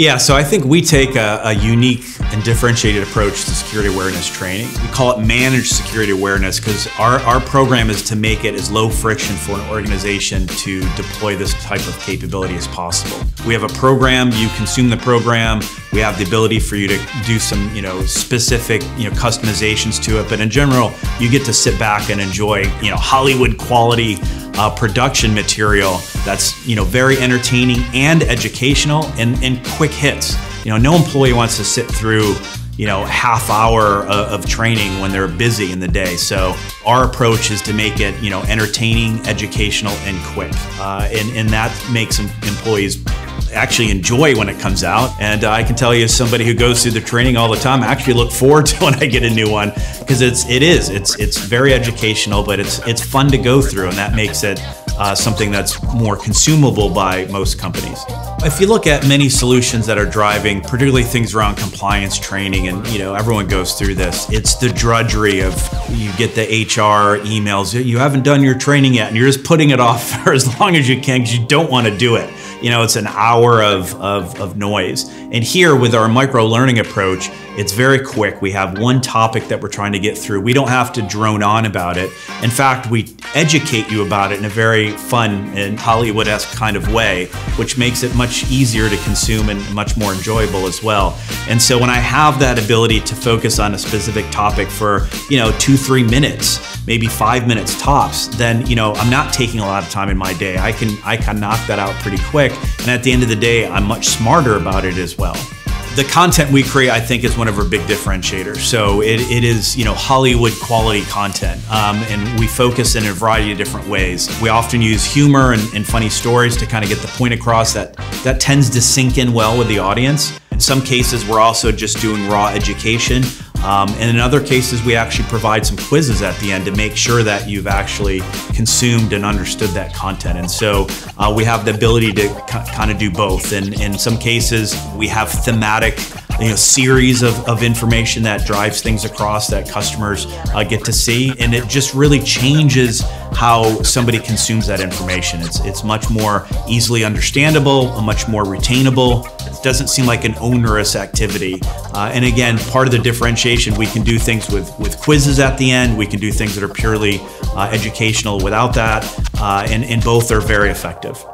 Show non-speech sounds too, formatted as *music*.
Yeah, so I think we take a, a, unique and differentiated approach to security awareness training. We call it managed security awareness because our, our program is to make it as low friction for an organization to deploy this type of capability as possible. We have a program, you consume the program, we have the ability for you to do some, you know, specific, you know, customizations to it, but in general, you get to sit back and enjoy, you know, Hollywood quality uh, production material that's you know very entertaining and educational and, and quick hits. You know, no employee wants to sit through you know half hour of, of, training when they're busy in the day. So our approach is to make it you know entertaining, educational, and quick, uh, and and that makes employees actually enjoy when it comes out. And uh, I can tell you, as somebody who goes through the training all the time, I actually look *laughs* forward to when I get a new one because it's it is it's it's very educational, but it's it's fun to go through, and that makes it uh, something that's more consumable by most companies. If you look at many solutions that are driving, particularly things around compliance training, and you know everyone goes through this, it's the drudgery of you get the HR emails, you haven't done your training yet, and you're just putting it off *laughs* for as long as you can because you don't want to do it you know, it's an hour of, of, of noise. And here with our micro learning approach, it's very quick. We have one topic that we're trying to get through. We don't have to drone on about it. In fact, we educate you about it in a very fun and Hollywood-esque kind of way, which makes it much easier to consume and much more enjoyable as well. And so when I have that ability to focus on a specific topic for, you know, two, three minutes, maybe five minutes tops, then you know I'm not taking a lot of time in my day. I can I can knock that out pretty quick, and at the end of the day, I'm much smarter about it as well. The content we create, I think, is one of our big differentiators. So it, it is, you know, Hollywood quality content, um, and we focus in a variety of different ways. We often use humor and, and funny stories to kind of get the point across that that tends to sink in well with the audience. In some cases, we're also just doing raw education. Um, and in other cases, we actually provide some quizzes at the end to make sure that you've actually consumed and understood that content. And so uh, we have the ability to kind of do both. And in some cases, we have thematic you know, series of, of information that drives things across that customers uh, get to see. And it just really changes how somebody consumes that information. It's, it's much more easily understandable, a much more retainable. It doesn't seem like an onerous activity. Uh, and again, part of the differentiation, we can do things with, with quizzes at the end. We can do things that are purely uh, educational without that. Uh, and, and both are very effective.